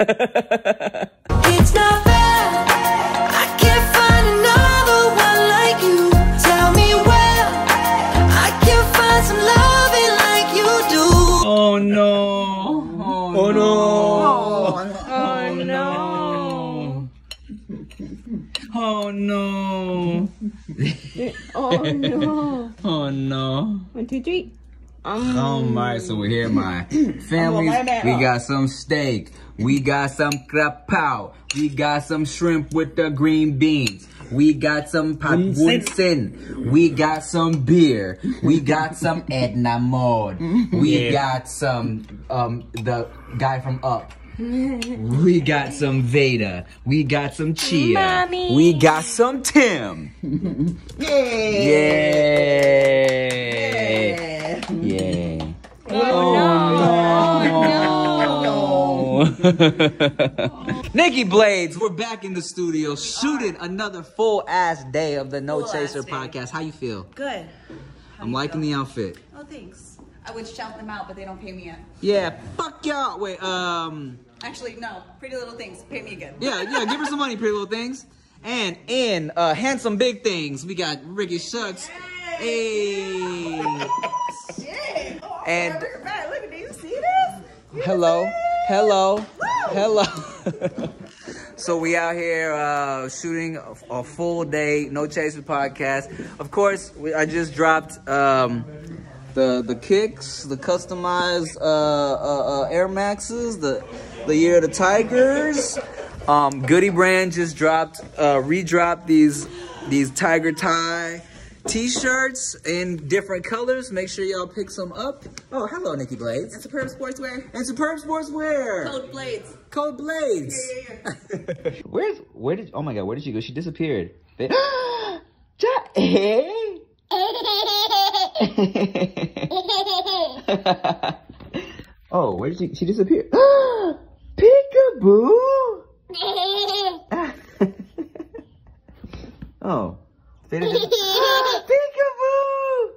It's not fair. I can't find another one like you. Tell me where I can find some loving like you do. Oh no. Oh, no. Oh no. Oh no. Oh no. Oh no. One, two, three. Oh my, so we're here, my families. We got some steak. We got some krapao. We got some shrimp with the green beans. We got some patwunsen. We got some beer. We got some Edna Mode. We got some, um, the guy from Up. We got some Veyda. We got some Chia. Mommy. We got some Tim. Yay! Nikki Blades, we're back in the studio shooting another full ass day of the No Full Chaser podcast. How you feel? Good. I'm liking the outfit. Oh, thanks. I would shout them out, but they don't pay me yet. Yeah, fuck y'all. Wait, um, Actually, no. Pretty Little Things. Pay me again. yeah, yeah, give her some money, pretty little things. And in uh, handsome big things, we got Ricky Shucks. Hey. Shit. Oh, And- look at that. Look, do you see this? You Hello? Hello, hello. so we out here uh, shooting a, a full day No Chaser podcast. Of course, we, I just dropped um, the the kicks, the customized uh, uh, uh, Air Maxes, the the year of the Tigers. Um, Goodie Brand just dropped, uh, redropped these these Tiger Tie T-shirts in different colors. Make sure y'all pick some up. Oh, hello, Nikki Blades. And Superb Sportswear. And Superb Sportswear. Code Blades. Code Blades. Yeah, yeah, Where's where did oh my god, where did she go? She disappeared. They- eh? hey? oh, where did she she disappear? Peekaboo! oh. Veyda just Peekaboo!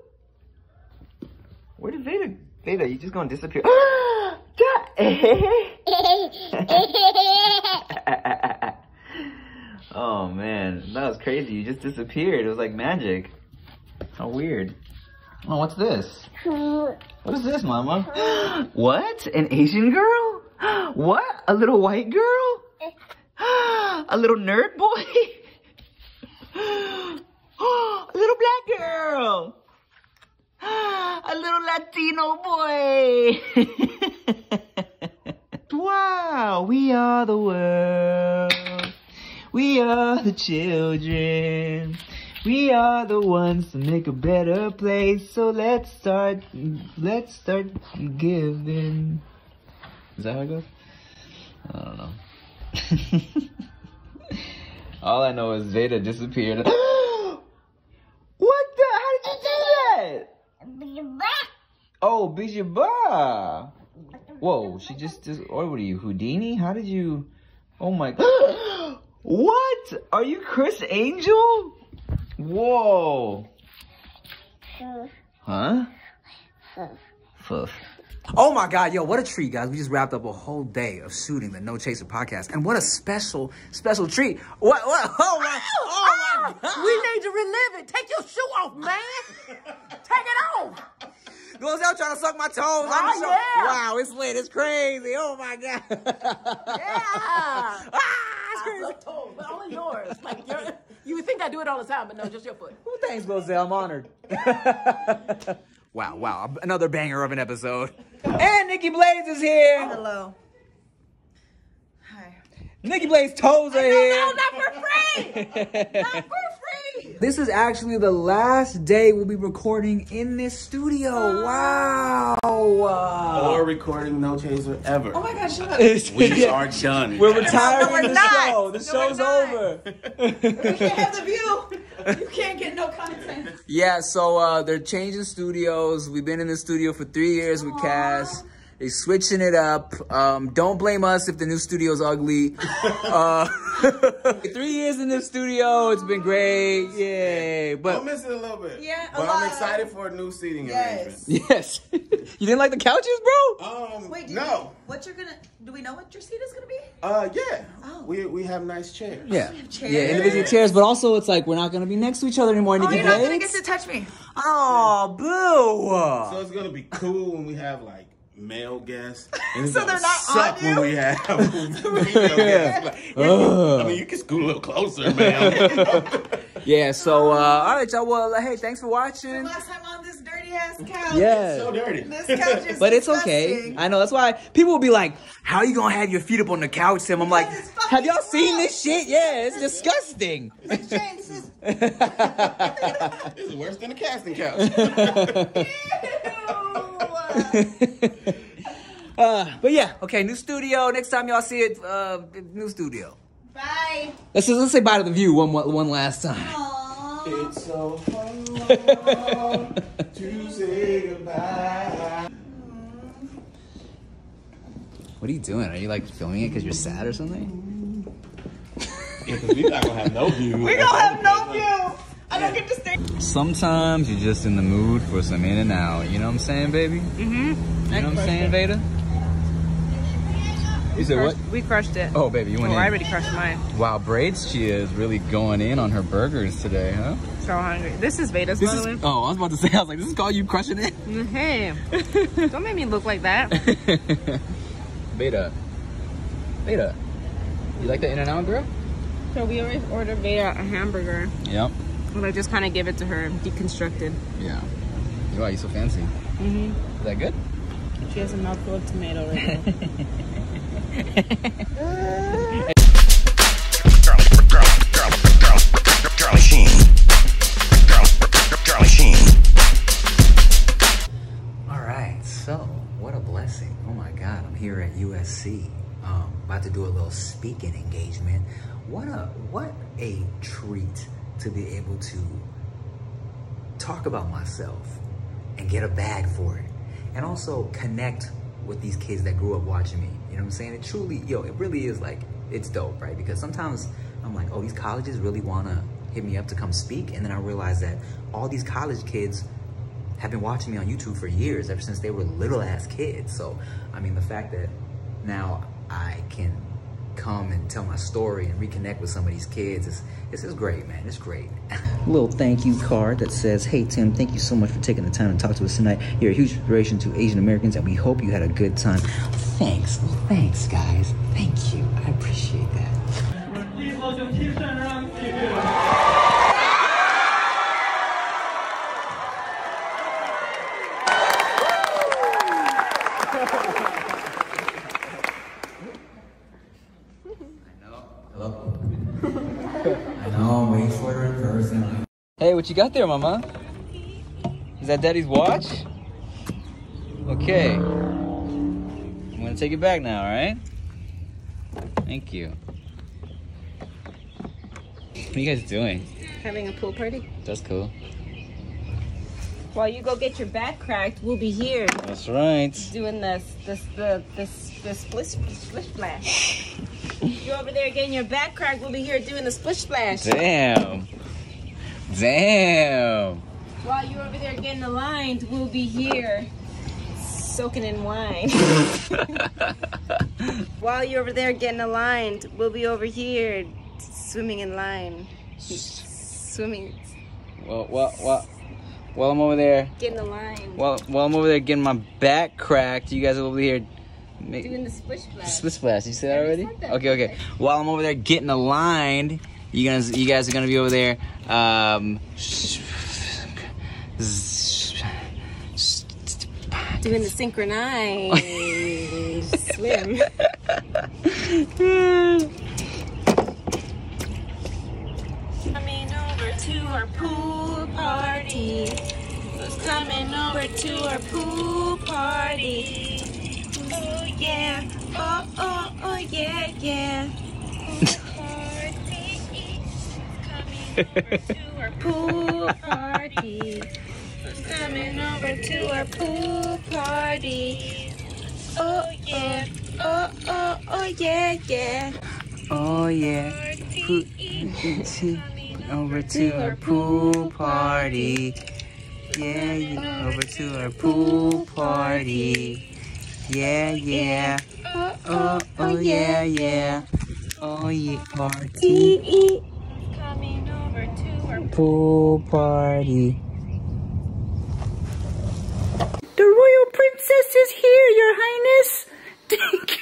Where did Veyda Gonna disappear? Oh man, that was crazy. You just disappeared. It was like magic. How weird. Oh, what's this? What is this, Mama? what? An Asian girl? What? A little white girl? A little nerd boy? A little black girl? A little Latino boy? wow, we are the world. We are the children. We are the ones to make a better place. So let's start, let's start giving. Is that how it goes? I don't know. All I know is Veyda disappeared. what the? How did you do that? Oh, Bijaba. Whoa, she just, just, or what are you, Houdini? How did you, oh my god. what? Are you Criss Angel? Whoa. Huh? Fuff. Oh my god, yo, what a treat, guys. We just wrapped up a whole day of shooting the No Chaser podcast. And what a special, special treat. What, what, oh my, oh my god. We need to relive it. Take your shoe off, man. Take it off. Goes out trying to suck my toes. I'm Oh, so, yeah. Wow, it's lit. It's crazy. Oh my god. Yeah. ah, it's crazy. Look, toes, but only yours. Like you would think I do it all the time, but no, just your foot. Well, thanks, GloZell. I'm honored. wow, wow. Another banger of an episode. And Nikki Blades is here. Hello. Hi. Nikki Blades' toes are here. No, not for free. Not for free. This is actually the last day we'll be recording in this studio. Wow. or recording No Chaser ever. Oh my gosh, shut up. We are done. We're retiring No, we're the not. show. The No, show's we're over. You can't have the view. You can't get no content. Yeah, so uh, they're changing studios. We've been in the studio for three years with Cass. They switching it up. Um, don't blame us if the new studio's ugly. uh, three years in the studio, it's been great. Yay! I'll But a little bit. Yeah, a But lot. I'm excited for a new seating Yes. yes, you didn't like the couches, bro? Um, Wait, no. You, what you're gonna? Do we know what your seat is gonna be? Uh, yeah. Oh. We we have nice chairs. Yeah, chairs. yeah, individual chairs. But also, it's like we're not gonna be next to each other anymore. Oh, Nikki you're not gonna get to touch me. Oh, boo! So it's gonna be cool when we have like male guests. And So they're not suck on when you? we have female guests. Like, I mean, you can scoot a little closer, man. Yeah. So, uh, all right, y'all. Well, hey, thanks for watching. Last time on this dirty ass couch. Yeah. so dirty. This couch is But it's okay. I know that's why people will be like, "How are you gonna have your feet up on the couch, Tim?" I'm like, Because it's "Have y'all seen this shit? Yeah, it's disgusting." This is- This is worse than the casting couch. Ew. Uh, but yeah, okay, new studio. Next time y'all see it, uh, new studio. Bye. Let's just, let's say bye to the view one one one last time. Aww. it's so hard to say goodbye. What are you doing? Are you like filming it because you're sad or something? Because we're not gonna have no view. We don't have no view. I don't get to stay. Sometimes you're just in the mood for some in and out. You know what I'm saying, baby? Mm-hmm. You know what I'm saying, Veyda? You said what? We crushed it. Oh, baby, you went Oh, in. I already crushed mine. Wow, Braids Chia is really going in on her burgers today, huh? So hungry. This is Veyda's, This by is. the way. Oh, I was about to say. I was like, this is called you crushing it. Hey, don't make me look like that. Beta. Beta. You like the In and Out girl? So we always order Veyda a hamburger. Yep. I just kind of give it to her, deconstructed. Yeah. Wow, you so fancy. Mm-hmm. Is that good? She has a mouthful of tomato right now. Charlie Sheen. Charlie Sheen. All right. So, what a blessing. Oh my God, I'm here at USC. Um, about to do a little speaking engagement. What a what a treat to be able to talk about myself and get a bag for it. And also connect with these kids that grew up watching me. You know what I'm saying? It truly, yo, it really is like, it's dope, right? Because sometimes I'm like, oh, these colleges really wanna hit me up to come speak. And then I realize that all these college kids have been watching me on YouTube for years, ever since they were little ass kids. So, I mean, the fact that now I can come and tell my story and reconnect with some of these kids is this is great, man. It's great. Little thank you card that says, "Hey Tim, thank you so much for taking the time to talk to us tonight. You're a huge inspiration to Asian Americans, and we hope you had a good time." Thanks, thanks, guys. Thank you. I appreciate that. Hello. I know. I'm waiting for her in person. Hey, what you got there, Mama? Is that Daddy's watch? Okay. I'm gonna take it back now, all right? Thank you. What are you guys doing? Having a pool party. That's cool. While you go get your back cracked, we'll be here That's right. doing this, this, the, this, the splish, splish splash. You're over there getting your back cracked. We'll be here doing the splish splash. Damn. Damn. While you're over there getting aligned, we'll be here soaking in wine. While you're over there getting aligned, we'll be over here swimming in line. Swimming, Well, well, well. While I'm over there, getting aligned. while while I'm over there getting my back cracked, you guys are over here. Make, Doing the splish splash. Split splash. You say that already? that. Okay, okay. While I'm over there getting aligned, you guys, you guys are gonna be over there. Um, Doing the synchronized swim. Coming over to our pool party. Who's coming over to our pool party? Oh yeah, oh oh oh yeah yeah. Pool party. Who's coming over to our pool party? Oh yeah. Oh oh oh yeah yeah. Oh yeah. Who- Over to our pool party. Yeah, yeah. Over to our pool party. Yeah, yeah. Oh, oh, oh, oh yeah, yeah. Oh yeah, party pool party. The royal princess is here, your highness. Thank you.